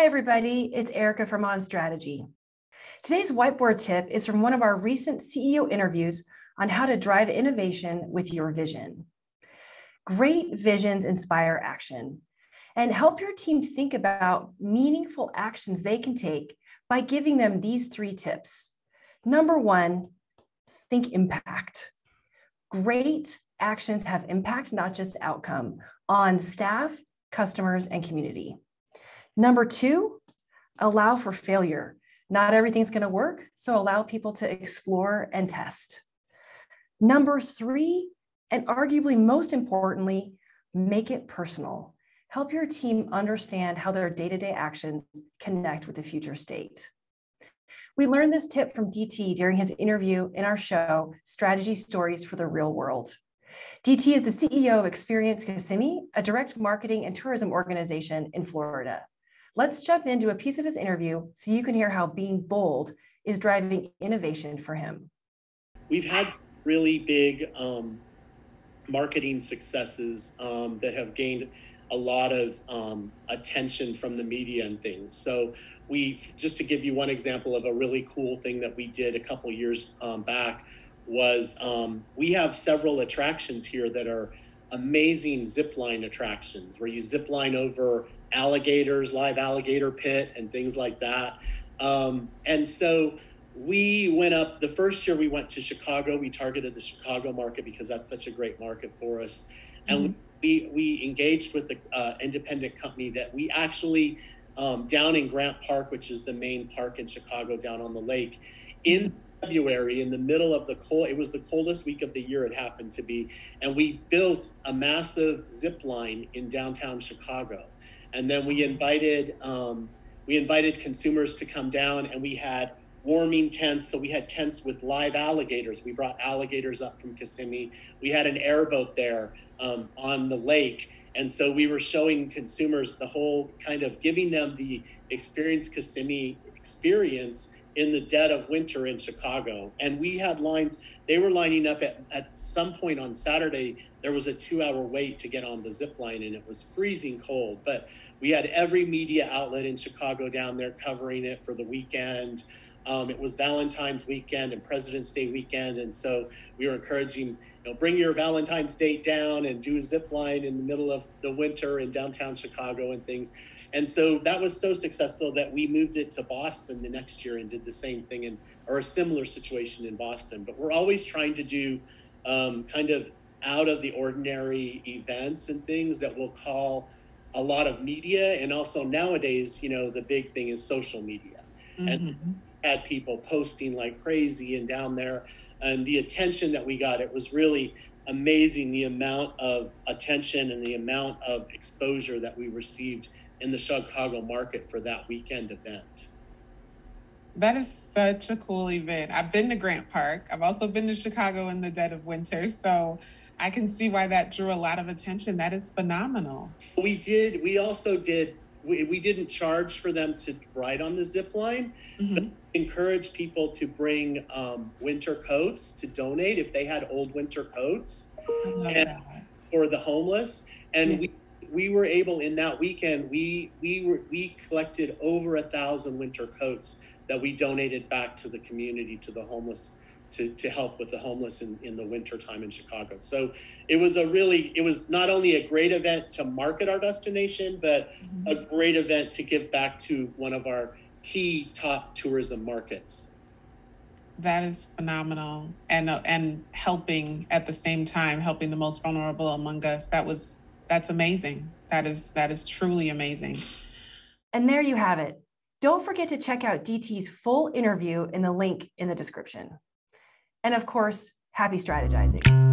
Hi, everybody. It's Erica from OnStrategy. Today's whiteboard tip is from one of our recent CEO interviews on how to drive innovation with your vision. Great visions inspire action and help your team think about meaningful actions they can take by giving them these three tips. Number one, think impact. Great actions have impact, not just outcome, on staff, customers, and community. Number two, allow for failure. Not everything's going to work, so allow people to explore and test. Number three, and arguably most importantly, make it personal. Help your team understand how their day to day actions connect with the future state. We learned this tip from DT during his interview in our show, Strategy Stories for the Real World. DT is the CEO of Experience Kissimmee, a direct marketing and tourism organization in Florida. Let's jump into a piece of his interview so you can hear how being bold is driving innovation for him. We've had really big um, marketing successes um, that have gained a lot of um, attention from the media and things. So we, just to give you one example of a really cool thing that we did a couple years um, back, was um, we have several attractions here that are amazing zip line attractions where you zip line over alligators, live alligator pit, and things like that. Um, and so we went up the first year we went to Chicago. We targeted the Chicago market because that's such a great market for us. And mm-hmm. we, we engaged with an uh, independent company that we actually, um, down in Grant Park, which is the main park in Chicago down on the lake, in mm-hmm. February, in the middle of the cold, it was the coldest week of the year it happened to be. And we built a massive zip line in downtown Chicago. And then we invited, um, we invited consumers to come down and we had warming tents. So we had tents with live alligators. We brought alligators up from Kissimmee. We had an airboat there um, on the lake. And so we were showing consumers the whole kind of giving them the experience Kissimmee experience in the dead of winter in Chicago. And we had lines, they were lining up at, at some point on Saturday. There was a two hour wait to get on the zip line and it was freezing cold. But we had every media outlet in Chicago down there covering it for the weekend. Um, it was Valentine's weekend and President's Day weekend, and so we were encouraging, you know, bring your Valentine's date down and do a zip line in the middle of the winter in downtown Chicago and things. And so that was so successful that we moved it to Boston the next year and did the same thing in or a similar situation in Boston. But we're always trying to do um, kind of out of the ordinary events and things that will call a lot of media and also nowadays, you know, the big thing is social media. Mm-hmm. And had people posting like crazy and down there. And the attention that we got it was really amazing the amount of attention and the amount of exposure that we received in the chicago market for that weekend event. That is such a cool event. I've been to grant park. I've also been to chicago in the dead of winter so i can see why that drew a lot of attention. That is phenomenal. We did we also did we, we didn't charge for them to ride on the zip line, mm-hmm. but encourage people to bring um, winter coats to donate if they had old winter coats and, for the homeless. And yeah. we we were able in that weekend we we were we collected over a thousand winter coats that we donated back to the community to the homeless to, to help with the homeless in, in the winter time in Chicago. So it was a really, it was not only a great event to market our destination, but mm-hmm. a great event to give back to one of our key top tourism markets. That is phenomenal, and uh, and helping at the same time, helping the most vulnerable among us. That was that's amazing. That is that is truly amazing. And there you have it. Don't forget to check out DT's full interview in the link in the description. And of course, happy strategizing.